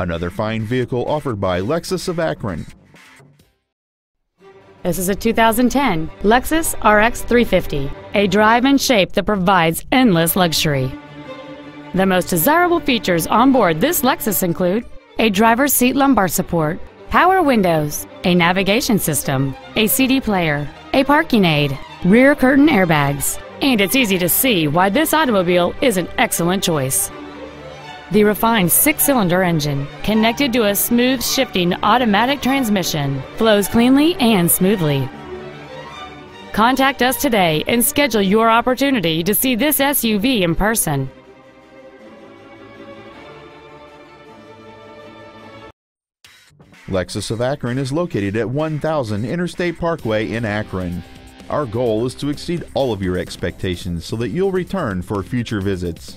Another fine vehicle offered by Lexus of Akron. This is a 2010 Lexus RX 350, a drive and shape that provides endless luxury. The most desirable features on board this Lexus include a driver's seat lumbar support, power windows, a navigation system, a CD player, a parking aid, rear curtain airbags, and it's easy to see why this automobile is an excellent choice. The refined six cylinder engine, connected to a smooth shifting automatic transmission, flows cleanly and smoothly. Contact us today and schedule your opportunity to see this SUV in person. Lexus of Akron is located at 1000 Interstate Parkway in Akron. Our goal is to exceed all of your expectations so that you'll return for future visits.